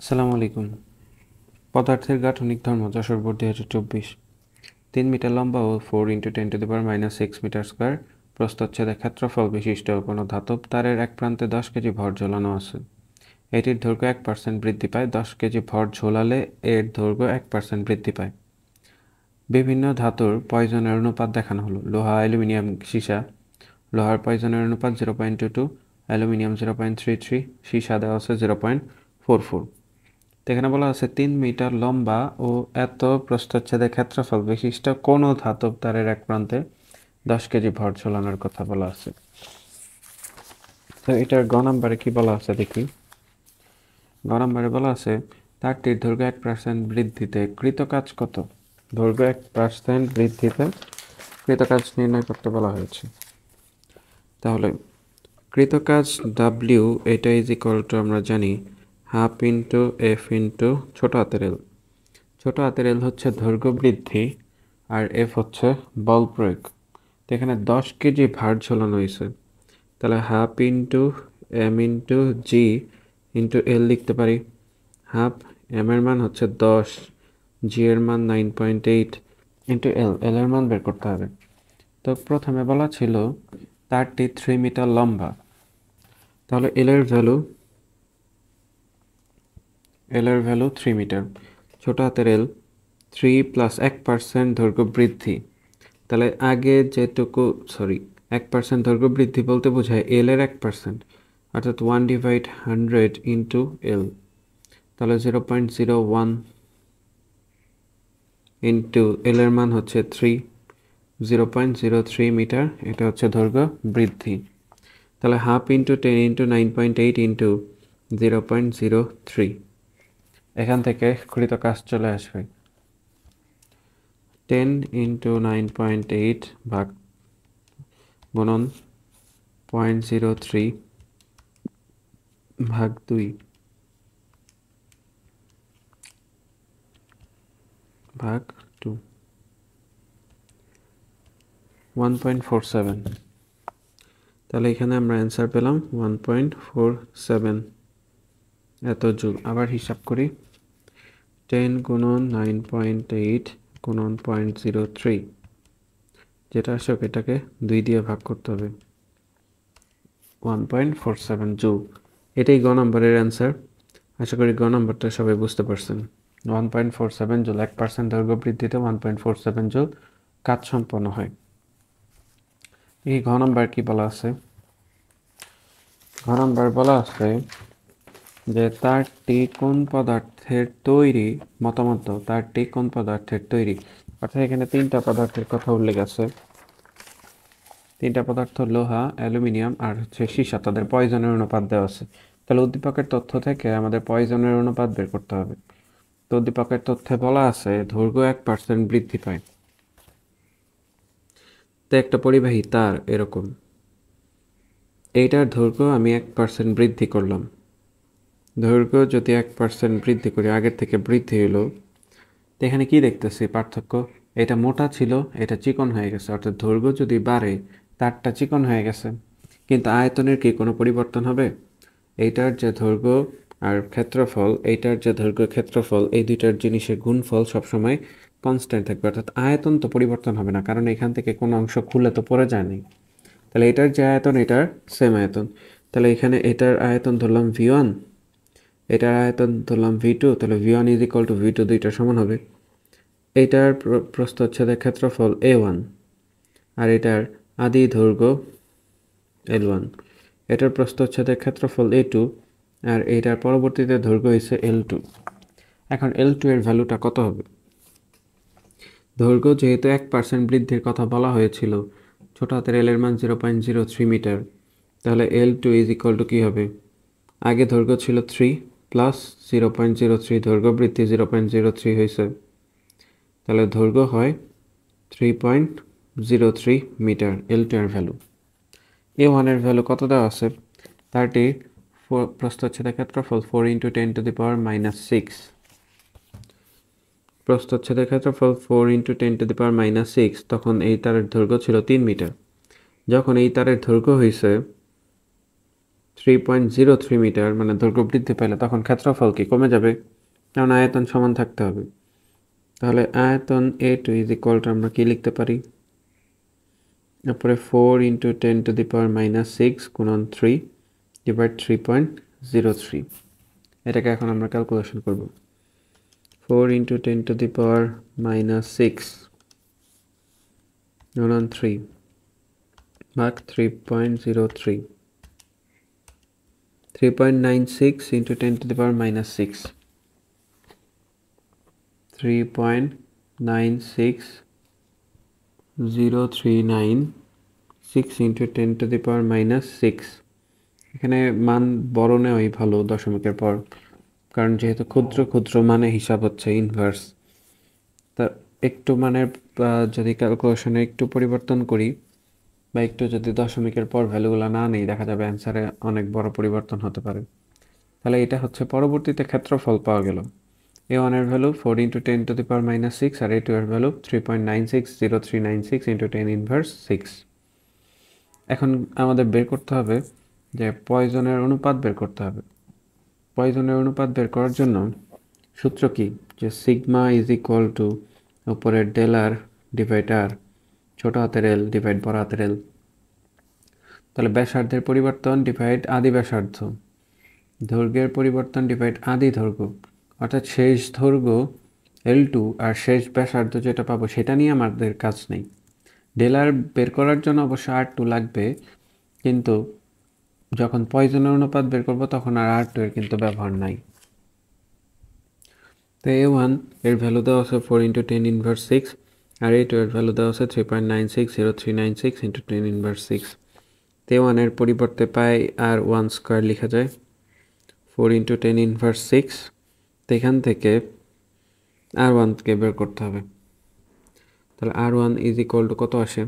আসসালামু আলাইকুম। পদার্থের গাঠনিক ধর্ম যশোর বোর্ড দুই হাজার চব্বিশ। তিন মিটার লম্বা ও four into ten to the power minus six metre square প্রস্তচ্ছেদে ক্ষেত্রফল বিশিষ্ট কোনো ধাতব তারের এক প্রান্তে দশ কেজি ভর ঝোলানো আছে। এটির দৈর্ঘ্য এক পার্সেন্ট বৃদ্ধি পায়, দশ কেজি ভর ঝোলালে এর দৈর্ঘ্য এক পার্সেন্ট বৃদ্ধি পায়। বিভিন্ন ধাতুর পয়জনের অনুপাত দেখানো হলো। লোহা, অ্যালুমিনিয়াম, সীসা। লোহার পয়জনের অনুপাত zero point two two aluminium zero point three three সীসা দেওয়া আছে জিরো পয়েন্ট ফোর ফোর এখানে বলা আছে তিন মিটার লম্বা ও এত প্রস্থচ্ছেদের ক্ষেত্রফল বিশিষ্ট কোনো ধাতব তারের এক প্রান্তে দশ কেজি ভর ঝোলানোর কথা বলা আছে তো এটার গ নাম্বারে কি বলা আছে দেখি। গ নাম্বারে বলা আছে তারটির দৈর্ঘ্য এক পার্সেন্ট বৃদ্ধিতে কৃতকাজ কত? দৈর্ঘ্য এক পার্সেন্ট বৃদ্ধিতে কৃতকাজ নির্ণয় করতে বলা হয়েছে। তাহলে কৃতকাজ ডাব্লিউ এটা ইজ টু আমরা জানি হাফ ইন্টু এফ ইন্টু ছোটো হাতের এল। ছোটো হাতের এল হচ্ছে দৈর্ঘ্য বৃদ্ধি আর এফ হচ্ছে বল প্রয়োগ। তো এখানে দশ কেজি ভার ঝোলানো হয়েছে। তাহলে half into M into G into L লিখতে পারি। হাফ এম এর মান হচ্ছে দশ, জি এর মান nine point eight into L. L এর মান বের করতে হবে। তো প্রথমে বলা ছিল তারটি থ্রি মিটার লম্বা। তাহলে এল এর ভ্যালু এল এর ভ্যালু থ্রি মিটার ছোটো হাতের এল থ্রি প্লাস এক পার্সেন্ট দৈর্ঘ্য বৃদ্ধি। তাহলে আগে যেটুকু সরি এক পার্সেন্ট দৈর্ঘ্য বৃদ্ধি বলতে বোঝায় এল এর এক পার্সেন্ট অর্থাৎ one divide hundred into L তাহলে zero point zero one into L এর মান হচ্ছে three zero point zero three metre এটা হচ্ছে দৈর্ঘ্য বৃদ্ধি। তাহলে half into ten into nine point eight into zero point zero three এখান থেকে কৃত কাজ চলে আসবে। Ten into nine point eight ভাগ গুণন পয়েন্ট জিরো থ্রি ভাগ দুই ভাগ to one point four seven তাহলে এখানে আমরা অ্যান্সার পেলাম ওয়ান পয়েন্ট ফোর সেভেন এত যুগ। আবার হিসাব করি। টেন গুণন নাইন পয়েন্ট এইট গুণন পয়েন্ট জিরো থ্রি যেটা আসুক এটাকে দুই দিয়ে ভাগ করতে হবে। ওয়ান পয়েন্ট ফোর সেভেন যুগ, এটাই গ নম্বরের অ্যান্সার আশা করি গ নম্বরটা সবাই বুঝতে পারছেন। One point four seven joule এক পার্সেন্ট দৈর্ঘ্য বৃদ্ধিতে one point four seven joule কাজ সম্পন্ন হয়। এই ঘ নম্বর কি বলা আছে? ঘ নম্বর বলা আছে যে তারটি কোন পদার্থের তৈরি মতামত তারটি কোন পদার্থের তৈরি। অর্থাৎ এখানে তিনটা পদার্থের কথা উল্লেখ আছে। তিনটা পদার্থ লোহা, অ্যালুমিনিয়াম আর হচ্ছে সীসা, তাদের পয়জনের অনুপাত দেওয়া আছে। তাহলে উদ্দীপকের তথ্য থেকে আমাদের পয়জনের অনুপাত বের করতে হবে। তো উদ্দীপকের তথ্যে বলা আছে, দৈর্ঘ্য এক পার্সেন্ট বৃদ্ধি পায়। তো একটা পরিবাহী তার এরকম। এইটার দৈর্ঘ্য আমি এক পার্সেন্ট বৃদ্ধি করলাম। দৈর্ঘ্য যদি এক পার্সেন্ট বৃদ্ধি করি, আগের থেকে বৃদ্ধি হলো তো এখানে কি দেখতেছি? পার্থক্য, এটা মোটা ছিল, এটা চিকন হয়ে গেছে। অর্থাৎ দৈর্ঘ্য যদি বাড়ে, তারটা চিকন হয়ে গেছে। কিন্তু আয়তনের কি কোনো পরিবর্তন হবে? এইটার যে দৈর্ঘ্য আর ক্ষেত্রফল, এইটার যে দৈর্ঘ্য, ক্ষেত্রফল, এই দুইটার জিনিসের গুণফল সবসময় কনস্ট্যান্ট থাকবে। অর্থাৎ আয়তন তো পরিবর্তন হবে না, কারণ এখান থেকে কোনো অংশ খুলে তো পড়ে যায়নি। তাহলে এটার যে আয়তন, এটার সেম আয়তন। তাহলে এখানে এটার আয়তন ধরলাম ভি ওয়ান এটার আয়তন ধরলাম ভি টু তাহলে V one is equal to V two দুইটার সমান হবে। এইটার প্রস্থচ্ছেদের ক্ষেত্রফল এ ওয়ান আর এটার আদি দৈর্ঘ্য এল ওয়ান এটার প্রস্থচ্ছেদের ক্ষেত্রফল এ টু আর এটার পরবর্তীতে দৈর্ঘ্য হয়েছে এল টু এখন এল টু এর ভ্যালুটা কত হবে? দৈর্ঘ্য যেহেতু এক পার্সেন্ট বৃদ্ধির কথা বলা হয়েছিল, ছোট হাতের এল এর মান zero point zero three metre তাহলে L two is equal to কী হবে? আগে দৈর্ঘ্য ছিল three plus zero point zero three, দৈর্ঘ্য বৃদ্ধি জিরো পয়েন্ট জিরো থ্রি হয়েছে। তাহলে দৈর্ঘ্য হয় three point zero three metre L two এর ভ্যালু এ ওয়ানের ভ্যালু কত দেওয়া আছে? থার্টি ফোর প্রস্থচ্ছেদের ক্ষেত্রফল four into ten to the power minus six প্রস্থচ্ছেদের ক্ষেত্রফল four into ten to the power minus six তখন এই তারের দৈর্ঘ্য ছিল তিন মিটার। যখন এই তারের দৈর্ঘ্য হয়েছে three point zero three metre মানে দৈর্ঘ্য বৃদ্ধি পেলে তখন ক্ষেত্রফল কি? কমে যাবে। কারণ আয়তন সমান থাকতে হবে। তাহলে আয়তন A two is equal to আমরা কি লিখতে পারি? তারপরে four into ten to the power minus six গুণন three divide three point zero three এটাকে এখন আমরা ক্যালকুলেশন করব। Four into ten to the power minus six গুণন থ্রি ভাগ three point zero three 3.96 into 10 to the power minus 6 3.96039 into ten to the power minus six এখানে মান বড় নেওয়াই ভালো দশমিকের পর, কারণ যেহেতু ক্ষুদ্র ক্ষুদ্র মানে হিসাব হচ্ছে ইনভার্স তা একটু মানের যদি ক্যালকুলেশনে একটু পরিবর্তন করি বা একটু যদি দশমিকের পর ভ্যালুগুলো না নেই, দেখা যাবে অ্যান্সারে অনেক বড় পরিবর্তন হতে পারে। তাহলে এটা হচ্ছে পরবর্তীতে ক্ষেত্রফল পাওয়া গেল। এ ওয়ানের value four into ten to the power minus six R A two এর value three point nine six zero three nine six into ten inverse six এখন আমাদের বের করতে হবে যে পয়জনের অনুপাত বের করতে হবে। পয়জনের অনুপাত বের করার জন্য সূত্র কি? যে সিগমা ইজ ইকুয়াল টু উপরের ডেলার ডিভাইড আর ছোট হাতের এল ডিভাইড বড় হাতের এল তাহলে ব্যাসার্ধের পরিবর্তন ডিভাইড আদি ব্যাসার্ধ। দৈর্ঘ্যের পরিবর্তন ডিভাইড আদি দৈর্ঘ্য। অর্থাৎ শেষ দৈর্ঘ্য এল টু আর শেষ ব্যাসার্ধ যেটা পাবো সেটা নিয়ে আমাদের কাজ নেই। ডেলার বের করার জন্য অবশ্য আর টু লাগবে, কিন্তু যখন পয়জনের অনুপাত বের করব তখন আর আর টু এর কিন্তু ব্যবহার নাই। তো এ ওয়ানের ভ্যালু দেওয়া আছে four into ten inverse six আর এই টু এর ভ্যালু দেওয়া আছে three point nine six zero three nine six into ten inverse six তে ওয়ানের পরিবর্তে পাই আর ওয়ান স্কোয়ার লেখা যায় four into ten inverse six এখান থেকে আর ওয়ানকে বের করতে হবে। তাহলে R one is equal to কত আসে?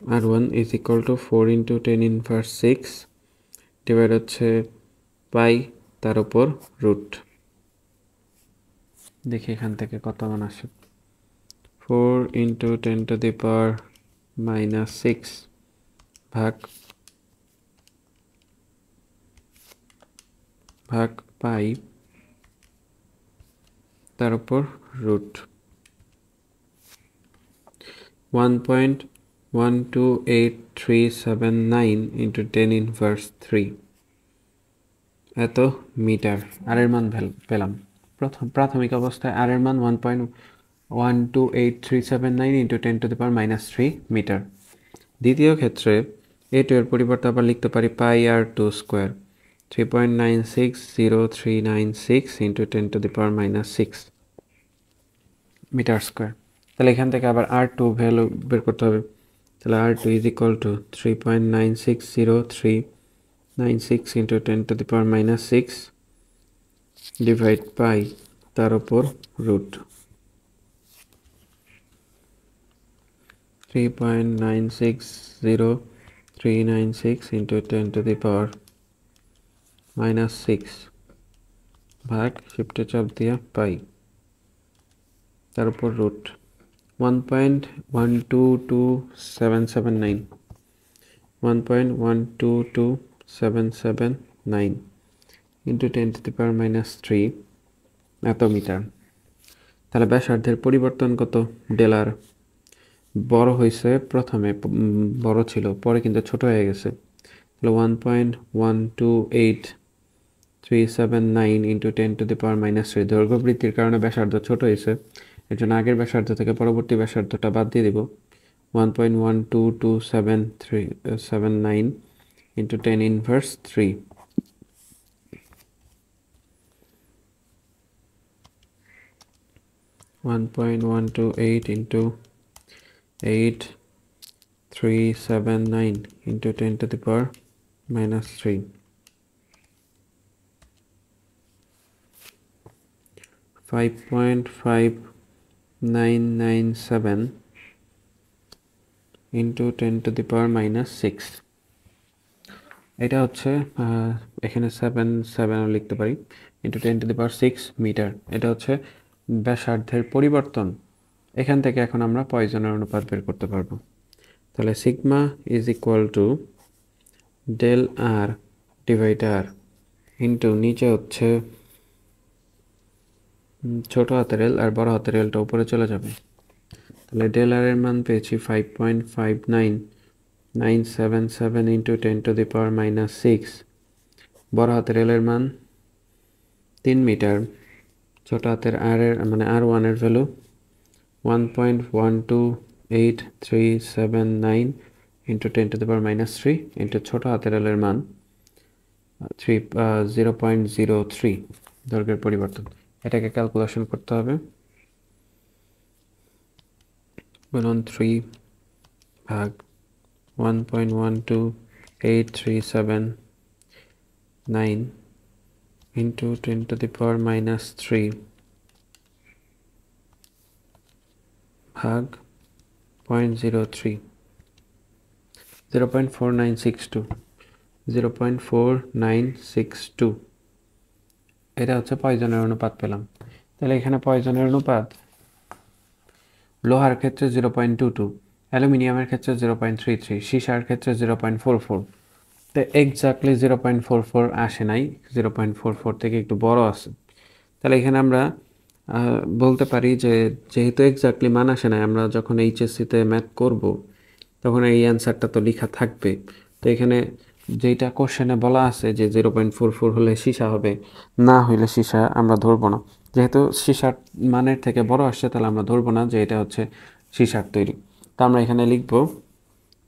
R one is equal to four into ten inverse six divide হচ্ছে পাই তার উপর রুট দেখি এখান থেকে কত মান আসে। Four into ten to the power minus six ভাগ ভাগ পাই তার উপর root one point one two eight three seven nine into ten inverse three এত মিটার আর এর মান পেলাম। প্রথম প্রাথমিক অবস্থায় আর এর মান one point one two eight three seven nine into ten to the power minus three metre দ্বিতীয় ক্ষেত্রে এ টু এর পরিবর্তে আবার লিখতে পারি pi R two square three point nine six zero three nine six into ten to the power minus six metre square তাহলে এখান থেকে আবার আর টু ভ্যালু বের করতে হবে। তাহলে R two is equal to three point nine six zero three nine six into ten to the power minus six divide pi তার উপর root three point nine six zero three nine six into ten to the power minus six ভাগ শিফটে চাপ দিয়া pi তার উপর root one point one two two seven seven nine one point one two two seven seven nine into ten to the power minus three এত metre তাহলে ব্যাসার্ধের পরিবর্তন কত? ডেলার। বড় হয়েছে প্রথমে বড় ছিল, পরে কিন্তু ছোট হয়ে গেছে। তাহলে one point one two eight three seven nine into ten to the power minus three দৈর্ঘ্য বৃদ্ধির কারণে ব্যাসার্ধ ছোট হয়েছে। এর জন্য আগের ব্যাসার্ধ থেকে পরবর্তী ব্যাসার্ধটা বাদ দিয়ে দিব। One point one two two seven three seven nine into ten inverse three one point one two eight into eight three seven nine into ten to the power minus three. Five point five nine nine seven into ten to the power minus six এটা হচ্ছে এখানে seven সেভেনও লিখতে পারি into ten to the power six metre এটা হচ্ছে ব্যাসার্ধের পরিবর্তন। এখান থেকে এখন আমরা পয়জনের অনুপাত বের করতে পারব। তাহলে sigma is equal to del R divider into নিচে হচ্ছে ছোট হাতের এল আর বড় হাতের এলটা উপরে চলে যাবে। তাহলে ডেল আর এর মান পেয়েছি five point five nine nine seven seven into ten to the power minus six বড় হাতের এলের মান তিন মিটার ছোট হাতের আর এর মানে আর ওয়ানের value one point one two eight three seven nine into ten to the power minus three into ছোটো হাতের এলের মান three zero point zero three দৈর্ঘ্যের পরিবর্তন। এটাকে ক্যালকুলেশন করতে হবে। গুণন থ্রি ভাগ one point one two eight three seven nine zero three zero point four nine six two zero point four nine six two এটা হচ্ছে পয়জনের অনুপাত পেলাম। তাহলে এখানে পয়জনের অনুপাত লোহার ক্ষেত্রে জিরো পয়েন্ট টু টু অ্যালুমিনিয়ামের ক্ষেত্রে জিরো পয়েন্ট ক্ষেত্রে জিরো পয়েন্ট ফোর ফোর তো exactly zero point four four আসে নাই জিরো পয়েন্ট ফোর ফোর থেকে একটু বড় আছে। তাহলে এখানে আমরা বলতে পারি যে যেহেতু এক্স্যাক্টলি মান আসে নাই, আমরা যখন এইচএসসিতে ম্যাথ করব, তখন এই অ্যান্সারটা তো লেখা থাকবে। তো এখানে যেটা কোশ্চেনে বলা আছে যে জিরো পয়েন্ট ফোর ফোর হলে সীসা হবে, না হইলে সীসা আমরা ধরবো না। যেহেতু সীসার মানের থেকে বড় আসছে, তাহলে আমরা ধরবো না যে এটা হচ্ছে সীসার তৈরি। তো আমরা এখানে লিখব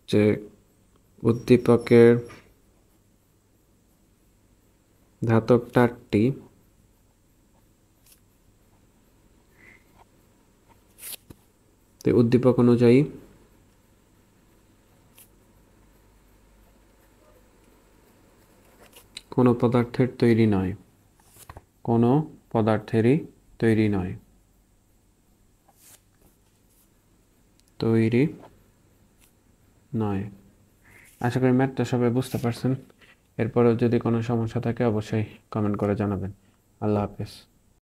যে উদ্দীপকের ধাতব তারটি তো উদ্দীপক অনুযায়ী কোনো পদার্থের তৈরি নয়। কোনো পদার্থেরই তৈরি নয়। তৈরি নয়। আশা করি ম্যাথটা সবাই বুঝতে পারছেন। এরপরেও যদি কোনো সমস্যা থাকে অবশ্যই কমেন্ট করে জানাবেন। আল্লাহ হাফেজ।